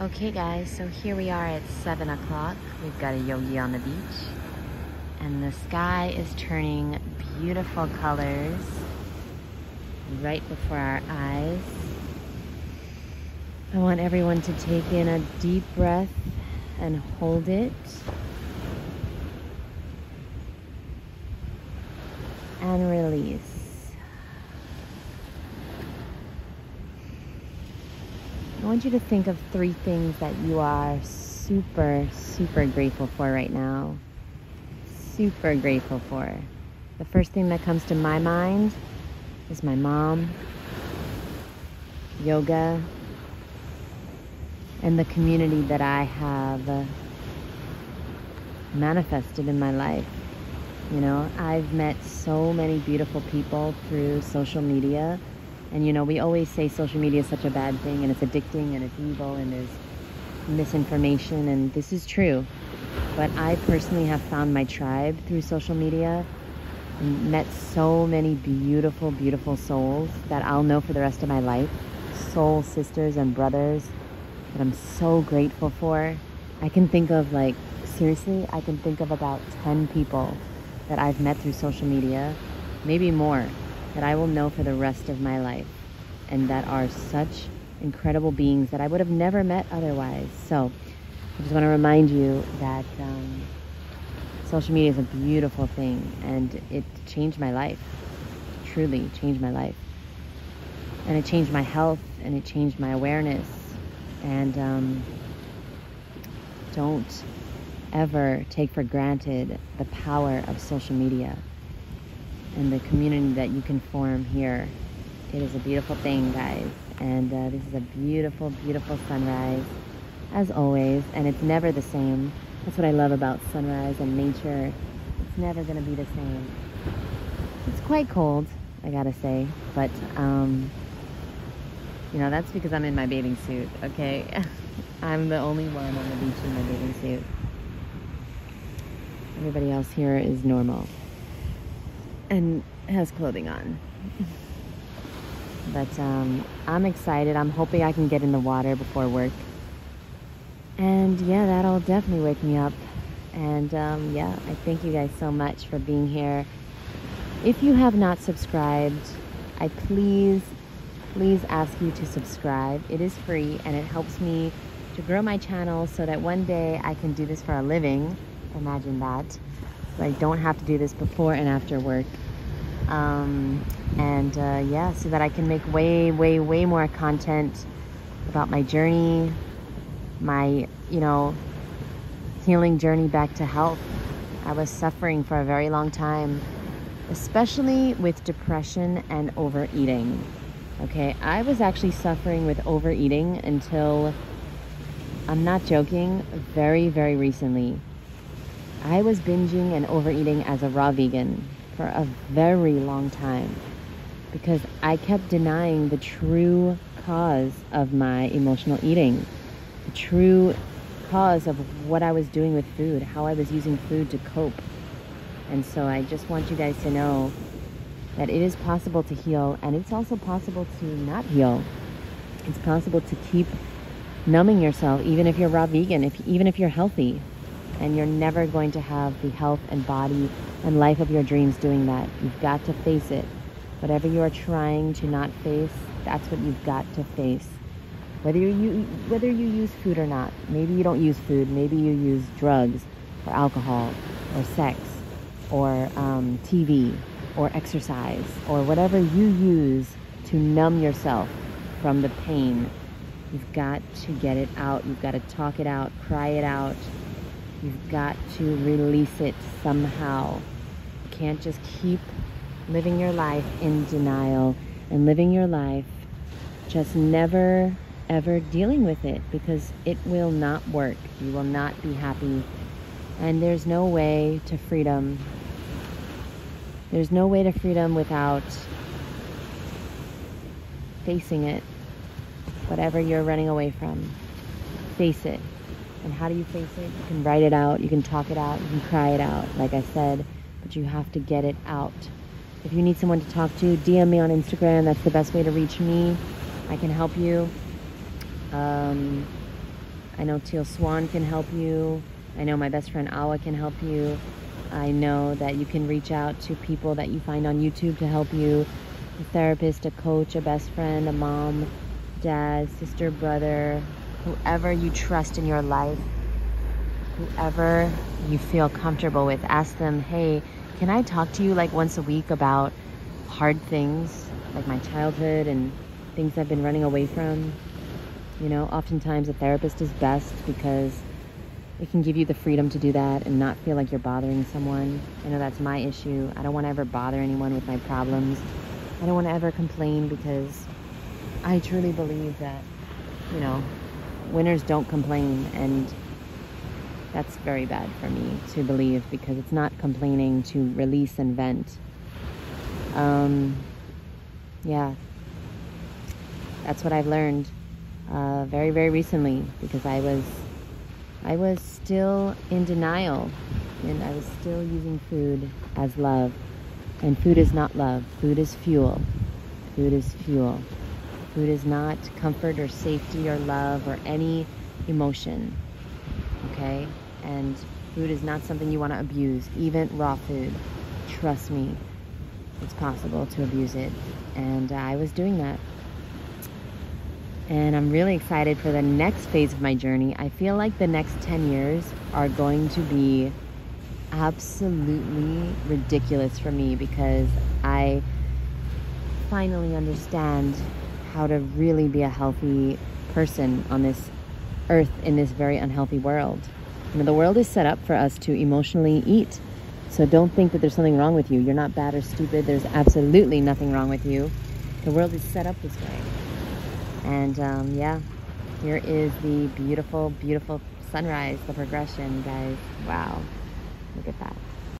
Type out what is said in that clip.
Okay guys, so here we are at 7 o'clock. We've got a yogi on the beach. And the sky is turning beautiful colors right before our eyes. I want everyone to take in a deep breath and hold it. And release. I want you to think of three things that you are super, super grateful for right now. Super grateful for. The first thing that comes to my mind is my mom, yoga, and the community that I have manifested in my life. You know, I've met so many beautiful people through social media and you know, we always say social media is such a bad thing and it's addicting and it's evil and there's misinformation and this is true. But I personally have found my tribe through social media and met so many beautiful, beautiful souls that I'll know for the rest of my life. Soul sisters and brothers that I'm so grateful for. I can think of like, seriously, I can think of about 10 people that I've met through social media, maybe more, that I will know for the rest of my life and that are such incredible beings that I would have never met otherwise. So I just want to remind you that um, social media is a beautiful thing and it changed my life. Truly changed my life. And it changed my health and it changed my awareness. And um, don't ever take for granted the power of social media and the community that you can form here. It is a beautiful thing, guys. And uh, this is a beautiful, beautiful sunrise, as always. And it's never the same. That's what I love about sunrise and nature. It's never going to be the same. It's quite cold, I gotta say. But, um, you know, that's because I'm in my bathing suit, okay? I'm the only one on the beach in my bathing suit. Everybody else here is normal and has clothing on. but um, I'm excited. I'm hoping I can get in the water before work. And yeah, that'll definitely wake me up. And um, yeah, I thank you guys so much for being here. If you have not subscribed, I please, please ask you to subscribe. It is free and it helps me to grow my channel so that one day I can do this for a living. Imagine that. I don't have to do this before and after work. Um, and uh, yeah, so that I can make way, way, way more content about my journey, my, you know, healing journey back to health. I was suffering for a very long time, especially with depression and overeating. Okay, I was actually suffering with overeating until, I'm not joking, very, very recently. I was binging and overeating as a raw vegan for a very long time because I kept denying the true cause of my emotional eating, the true cause of what I was doing with food, how I was using food to cope. And so I just want you guys to know that it is possible to heal and it's also possible to not heal. It's possible to keep numbing yourself even if you're raw vegan, if even if you're healthy and you're never going to have the health and body and life of your dreams doing that. You've got to face it. Whatever you are trying to not face, that's what you've got to face. Whether you whether you use food or not. Maybe you don't use food. Maybe you use drugs or alcohol or sex or um, TV or exercise or whatever you use to numb yourself from the pain. You've got to get it out. You've got to talk it out, cry it out, You've got to release it somehow. You can't just keep living your life in denial and living your life just never ever dealing with it because it will not work. You will not be happy. And there's no way to freedom. There's no way to freedom without facing it. Whatever you're running away from, face it. And how do you face it? You can write it out, you can talk it out, you can cry it out, like I said, but you have to get it out. If you need someone to talk to, DM me on Instagram. That's the best way to reach me. I can help you. Um, I know Teal Swan can help you. I know my best friend Awa can help you. I know that you can reach out to people that you find on YouTube to help you a therapist, a coach, a best friend, a mom, dad, sister, brother, whoever you trust in your life, whoever you feel comfortable with. Ask them, hey, can I talk to you like once a week about hard things, like my childhood and things I've been running away from? You know, oftentimes a therapist is best because it can give you the freedom to do that and not feel like you're bothering someone. I know that's my issue. I don't want to ever bother anyone with my problems. I don't want to ever complain because I truly believe that, you know, winners don't complain and that's very bad for me to believe because it's not complaining to release and vent. Um, yeah, that's what I've learned uh, very, very recently because I was, I was still in denial and I was still using food as love. And food is not love. Food is fuel. Food is fuel. Food is not comfort or safety or love or any emotion. Okay? And food is not something you want to abuse, even raw food. Trust me, it's possible to abuse it. And I was doing that and I'm really excited for the next phase of my journey. I feel like the next 10 years are going to be absolutely ridiculous for me because I finally understand how to really be a healthy person on this earth in this very unhealthy world. You know, the world is set up for us to emotionally eat. So don't think that there's something wrong with you. You're not bad or stupid. There's absolutely nothing wrong with you. The world is set up this way. And um, yeah, here is the beautiful, beautiful sunrise, the progression, guys. Wow, look at that.